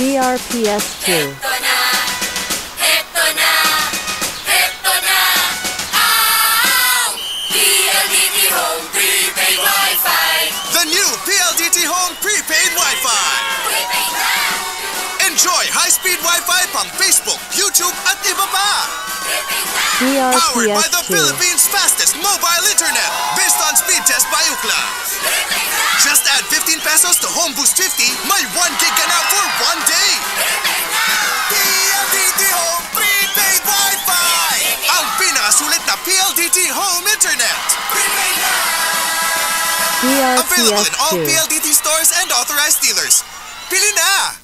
DRPS2. Heto na! Heto na! Heto na! Ow! PLDT Home Prepaid Wi-Fi! The new PLDT Home Prepaid Wi-Fi. Enjoy high-speed Wi-Fi pang Facebook, YouTube at iba pa. Powered by the Philippines' fastest mobile internet based on speed test by Ookla. Just add 15 pesos to Home Boost 50, may na PLDT Home Internet. Available in all PLDT stores and authorized dealers. Pili na!